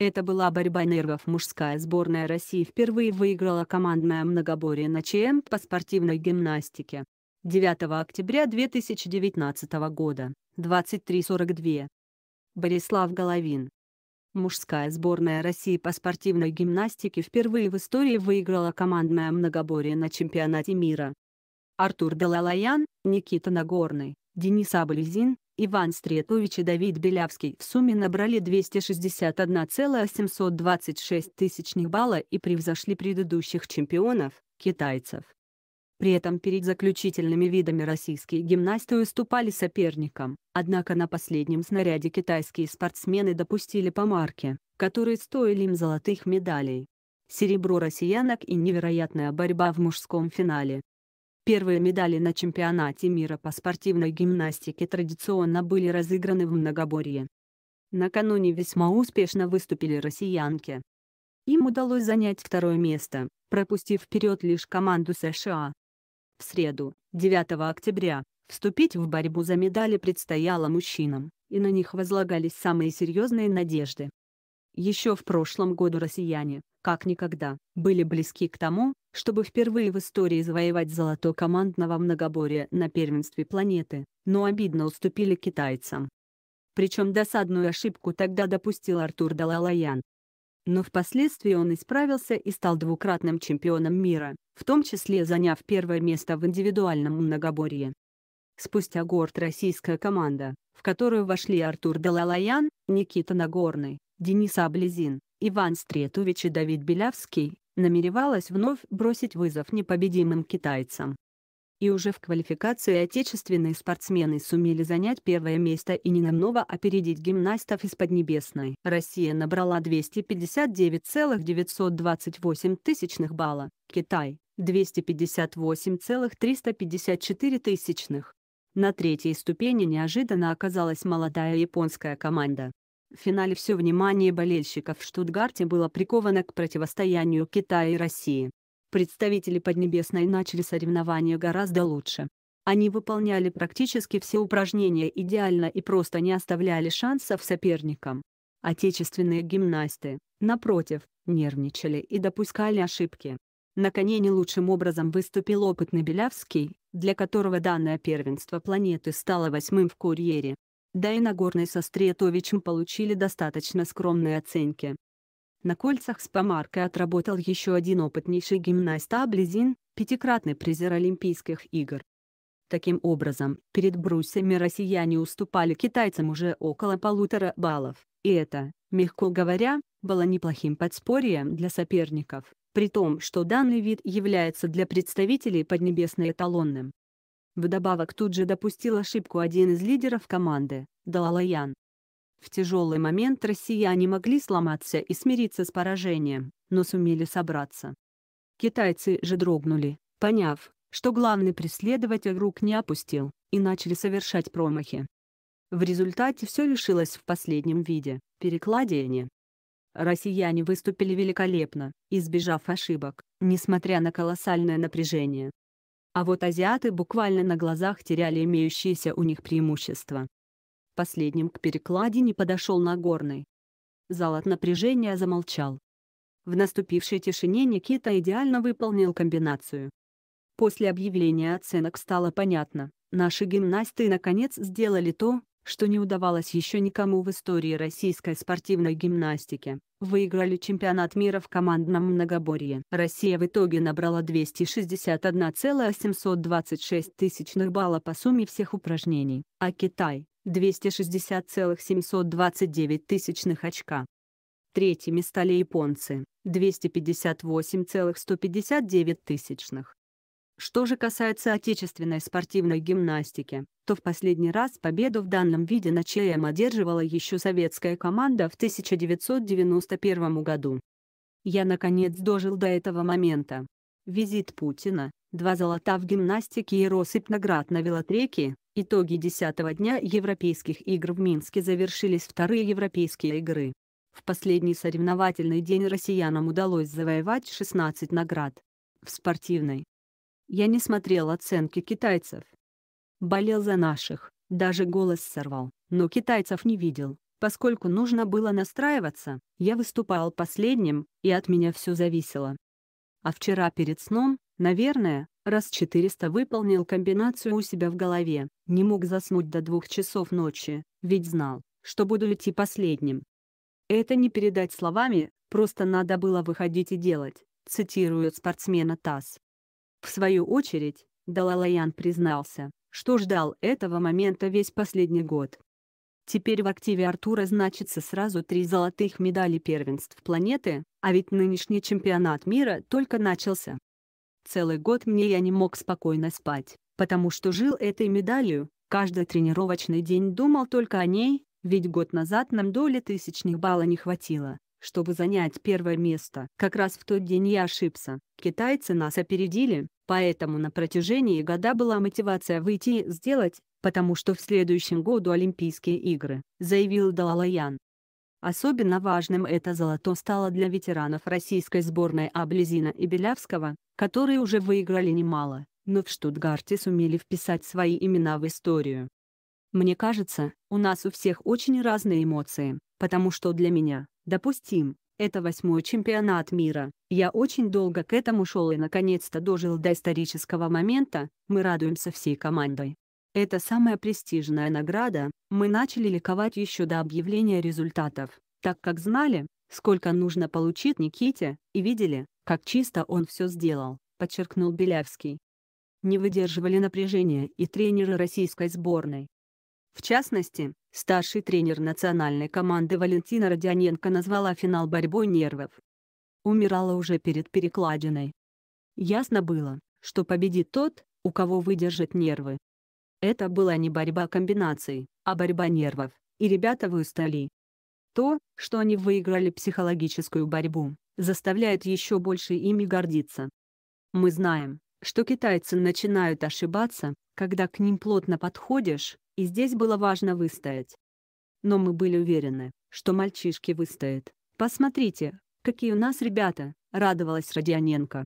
Это была борьба нервов. Мужская сборная России впервые выиграла командное многоборье на ЧМ по спортивной гимнастике. 9 октября 2019 года, 23.42. Борислав Головин. Мужская сборная России по спортивной гимнастике впервые в истории выиграла командное многоборье на чемпионате мира. Артур Далалаян, Никита Нагорный, Денис Аблизин, Иван Стретович и Давид Белявский в сумме набрали 261,726 тысячных балла и превзошли предыдущих чемпионов, китайцев. При этом перед заключительными видами российские гимнасты уступали соперникам, однако на последнем снаряде китайские спортсмены допустили помарки, которые стоили им золотых медалей. Серебро россиянок и невероятная борьба в мужском финале. Первые медали на чемпионате мира по спортивной гимнастике традиционно были разыграны в многоборье. Накануне весьма успешно выступили россиянки. Им удалось занять второе место, пропустив вперед лишь команду США. В среду, 9 октября, вступить в борьбу за медали предстояло мужчинам, и на них возлагались самые серьезные надежды. Еще в прошлом году россияне, как никогда, были близки к тому, чтобы впервые в истории завоевать золото командного многоборья на первенстве планеты, но обидно уступили китайцам. Причем досадную ошибку тогда допустил Артур Далалаян. Но впоследствии он исправился и стал двукратным чемпионом мира, в том числе заняв первое место в индивидуальном многоборье. Спустя год российская команда, в которую вошли Артур Далалаян, Никита Нагорный, Денис Аблизин, Иван Стретович и Давид Белявский, намеревалась вновь бросить вызов непобедимым китайцам. И уже в квалификации отечественные спортсмены сумели занять первое место и ненамного опередить гимнастов из Поднебесной. Россия набрала 259,928 тысячных балла, Китай – 258,354 тысячных. На третьей ступени неожиданно оказалась молодая японская команда. В финале все внимание болельщиков в Штутгарте было приковано к противостоянию Китая и России. Представители Поднебесной начали соревнования гораздо лучше. Они выполняли практически все упражнения идеально и просто не оставляли шансов соперникам. Отечественные гимнасты, напротив, нервничали и допускали ошибки. На коне не лучшим образом выступил опытный Белявский, для которого данное первенство планеты стало восьмым в курьере да и Нагорный со Стретовичем получили достаточно скромные оценки. На кольцах с помаркой отработал еще один опытнейший гимнаст Аблизин, пятикратный призер Олимпийских игр. Таким образом, перед брусьями россияне уступали китайцам уже около полутора баллов, и это, мягко говоря, было неплохим подспорьем для соперников, при том, что данный вид является для представителей Поднебесной эталонным. Вдобавок тут же допустил ошибку один из лидеров команды, Далалаян. В тяжелый момент россияне могли сломаться и смириться с поражением, но сумели собраться. Китайцы же дрогнули, поняв, что главный преследователь рук не опустил, и начали совершать промахи. В результате все решилось в последнем виде – перекладине. Россияне выступили великолепно, избежав ошибок, несмотря на колоссальное напряжение. А вот азиаты буквально на глазах теряли имеющиеся у них преимущества. Последним к перекладине подошел Нагорный. Зал от напряжения замолчал. В наступившей тишине Никита идеально выполнил комбинацию. После объявления оценок стало понятно, наши гимнасты наконец сделали то, что не удавалось еще никому в истории российской спортивной гимнастики. Выиграли чемпионат мира в командном многоборье. Россия в итоге набрала 261,726 тысячных балла по сумме всех упражнений, а Китай – 260,729 тысячных очка. Третьими стали японцы – 258,159 тысячных. Что же касается отечественной спортивной гимнастики, то в последний раз победу в данном виде на ЧМ одерживала еще советская команда в 1991 году. Я наконец дожил до этого момента. Визит Путина, два золота в гимнастике и россыпь наград на велотреке, итоги десятого дня Европейских игр в Минске завершились вторые Европейские игры. В последний соревновательный день россиянам удалось завоевать 16 наград. В спортивной, я не смотрел оценки китайцев. Болел за наших, даже голос сорвал, но китайцев не видел, Поскольку нужно было настраиваться, я выступал последним, и от меня все зависело. А вчера перед сном, наверное, раз 400 выполнил комбинацию у себя в голове, не мог заснуть до двух часов ночи, ведь знал, что буду идти последним. Это не передать словами, просто надо было выходить и делать, цитирует спортсмена ТАСС. В свою очередь, Далалаян признался, что ждал этого момента весь последний год. Теперь в активе Артура значится сразу три золотых медали первенств планеты, а ведь нынешний чемпионат мира только начался. Целый год мне я не мог спокойно спать, потому что жил этой медалью, каждый тренировочный день думал только о ней, ведь год назад нам доли тысячных балла не хватило, чтобы занять первое место. Как раз в тот день я ошибся, китайцы нас опередили, поэтому на протяжении года была мотивация выйти и сделать, потому что в следующем году Олимпийские игры, заявил Далалаян. Особенно важным это золото стало для ветеранов российской сборной Аблизина и Белявского, которые уже выиграли немало, но в Штутгарте сумели вписать свои имена в историю. Мне кажется, у нас у всех очень разные эмоции, потому что для меня, допустим, это восьмой чемпионат мира. Я очень долго к этому шел и наконец-то дожил до исторического момента, мы радуемся всей командой. Это самая престижная награда, мы начали ликовать еще до объявления результатов, так как знали, сколько нужно получить Никите, и видели, как чисто он все сделал, подчеркнул Белявский. Не выдерживали напряжения и тренеры российской сборной. В частности, старший тренер национальной команды Валентина Родионенко назвала финал борьбой нервов. Умирала уже перед перекладиной. Ясно было, что победит тот, у кого выдержат нервы. Это была не борьба комбинаций, а борьба нервов, и ребята выстояли. То, что они выиграли психологическую борьбу, заставляет еще больше ими гордиться. Мы знаем, что китайцы начинают ошибаться, когда к ним плотно подходишь, и здесь было важно выстоять. Но мы были уверены, что мальчишки выстоят. Посмотрите, какие у нас ребята, радовалась Родионенко.